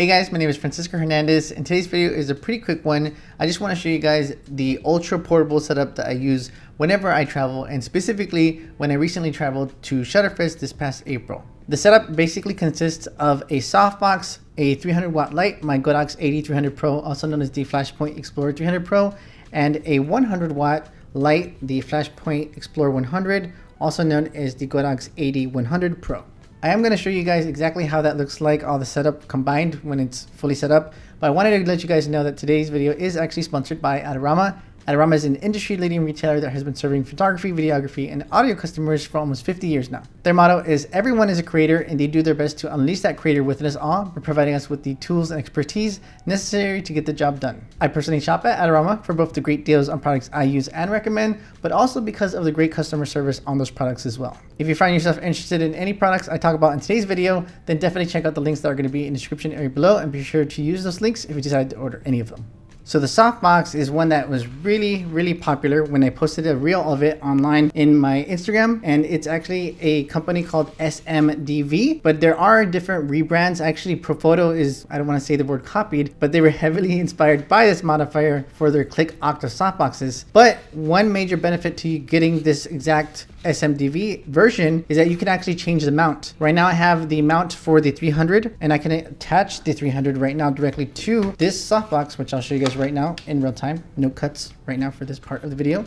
Hey guys, my name is Francisco Hernandez and today's video is a pretty quick one. I just want to show you guys the ultra portable setup that I use whenever I travel and specifically when I recently traveled to Shutterfest this past April. The setup basically consists of a softbox, a 300 watt light, my Godox AD300 Pro, also known as the Flashpoint XPLOR 300 Pro, and a 100 watt light, the Flashpoint XPLOR 100, also known as the Godox AD100 Pro. I am going to show you guys exactly how that looks like, all the setup combined when it's fully set up. But I wanted to let you guys know that today's video is actually sponsored by Adorama. Adorama is an industry-leading retailer that has been serving photography, videography, and audio customers for almost 50 years now. Their motto is everyone is a creator and they do their best to unleash that creator within us all by providing us with the tools and expertise necessary to get the job done. I personally shop at Adorama for both the great deals on products I use and recommend, but also because of the great customer service on those products as well. If you find yourself interested in any products I talk about in today's video, then definitely check out the links that are going to be in the description area below and be sure to use those links if you decide to order any of them. So the softbox is one that was really, really popular when I posted a reel of it online in my Instagram. And it's actually a company called SMDV, but there are different rebrands. Actually, Profoto is, I don't want to say the word copied, but they were heavily inspired by this modifier for their Clic Octa softboxes. But one major benefit to you getting this exact SMDV version is that you can actually change the mount. Right now I have the mount for the 300 and I can attach the 300 right now directly to this softbox, which I'll show you guys right now in real time. No cuts right now for this part of the video.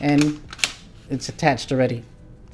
And it's attached already.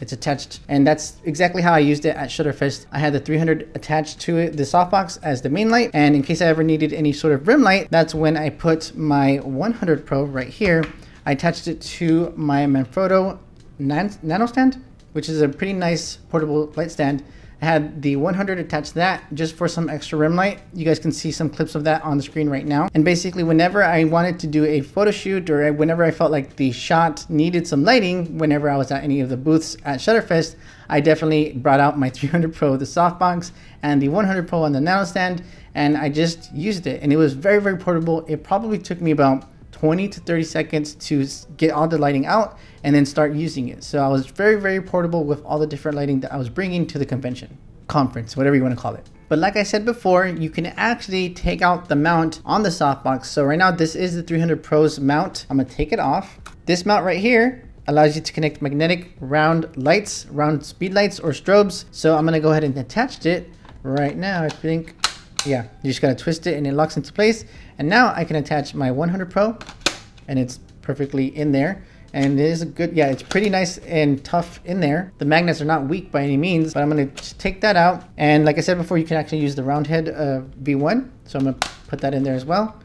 It's attached and that's exactly how I used it at Shutterfest. I had the 300 attached to it, the softbox as the main light. And in case I ever needed any sort of rim light, that's when I put my 100 Pro right here. I attached it to my Manfrotto nan nano stand, which is a pretty nice portable light stand. I had the 100 attached to that just for some extra rim light. You guys can see some clips of that on the screen right now. And basically whenever I wanted to do a photo shoot or whenever I felt like the shot needed some lighting, whenever I was at any of the booths at Shutterfest, I definitely brought out my 300 Pro, the softbox, and the 100 Pro on the nano stand, and I just used it. And it was very, very portable. It probably took me about 20 to 30 seconds to get all the lighting out and then start using it. So I was very, very portable with all the different lighting that I was bringing to the convention, conference, whatever you want to call it. But like I said before, you can actually take out the mount on the softbox. So right now this is the 300 Pro's mount. I'm gonna take it off. This mount right here allows you to connect magnetic round lights, round speed lights or strobes. So I'm gonna go ahead and attach it right now. I think yeah, you just gotta twist it and it locks into place. And now I can attach my 100 Pro and it's perfectly in there. And it is a good, yeah, it's pretty nice and tough in there. The magnets are not weak by any means, but I'm gonna take that out. And like I said before, you can actually use the round head uh, V1. So I'm gonna put that in there as well.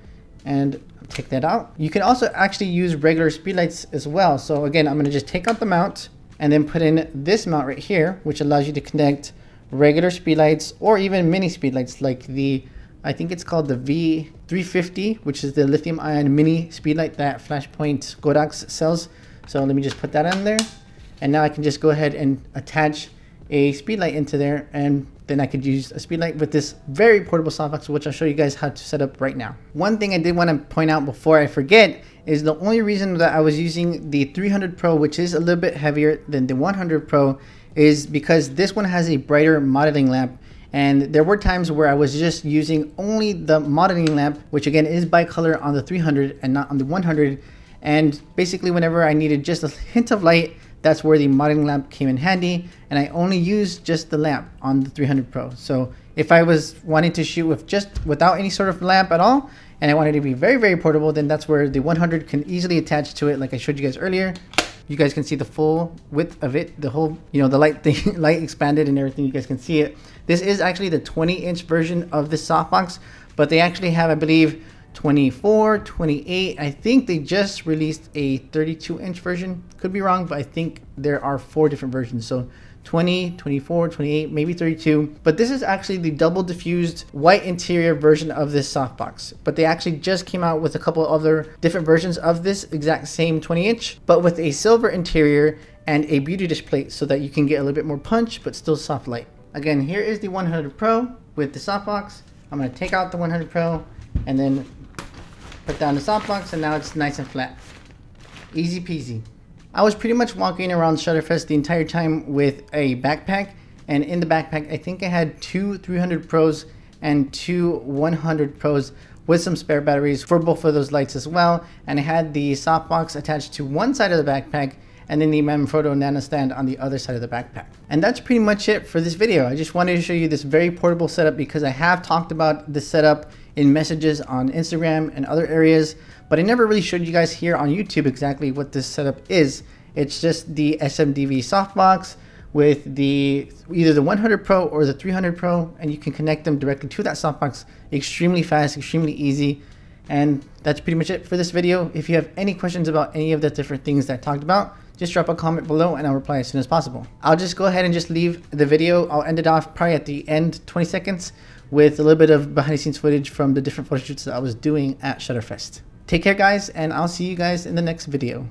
And take that out. You can also actually use regular speedlights as well. So again, I'm gonna just take out the mount and then put in this mount right here, which allows you to connect regular speedlights or even mini speedlights like the I think it's called the V350, which is the lithium ion mini speedlight that Flashpoint Godox sells. So let me just put that on there. And now I can just go ahead and attach a speedlight into there and then I could use a speedlight with this very portable softbox, which I'll show you guys how to set up right now. One thing I did want to point out before I forget is the only reason that I was using the 300 Pro, which is a little bit heavier than the 100 Pro, is because this one has a brighter modeling lamp and there were times where I was just using only the modeling lamp, which again is bicolor on the 300 and not on the 100. And basically whenever I needed just a hint of light, that's where the modeling lamp came in handy. And I only used just the lamp on the 300 Pro. So if I was wanting to shoot with just without any sort of lamp at all, and I wanted to be very, very portable, then that's where the 100 can easily attach to it like I showed you guys earlier you guys can see the full width of it the whole you know the light thing light expanded and everything you guys can see it. This is actually the 20 inch version of this softbox but they actually have i believe 24 28 i think they just released a 32 inch version. Could be wrong but i think there are four different versions. So 20, 24, 28, maybe 32. But this is actually the double diffused white interior version of this softbox. But they actually just came out with a couple other different versions of this exact same 20 inch, but with a silver interior and a beauty dish plate so that you can get a little bit more punch, but still soft light. Again, here is the 100 Pro with the softbox. I'm gonna take out the 100 Pro and then put down the softbox and now it's nice and flat. Easy peasy. I was pretty much walking around Shutterfest the entire time with a backpack. And in the backpack, I think I had two 300 Pros and two 100 Pros with some spare batteries for both of those lights as well. And I had the softbox attached to one side of the backpack and then the Manfrotto Nano stand on the other side of the backpack. And that's pretty much it for this video. I just wanted to show you this very portable setup because I have talked about this setup in messages on Instagram and other areas, but I never really showed you guys here on YouTube exactly what this setup is. It's just the SMDV softbox with the either the 100 Pro or the 300 Pro, and you can connect them directly to that softbox extremely fast, extremely easy. And that's pretty much it for this video. If you have any questions about any of the different things that I talked about, just drop a comment below and I'll reply as soon as possible. I'll just go ahead and just leave the video. I'll end it off probably at the end 20 seconds with a little bit of behind the scenes footage from the different photo shoots that I was doing at Shutterfest. Take care guys and I'll see you guys in the next video.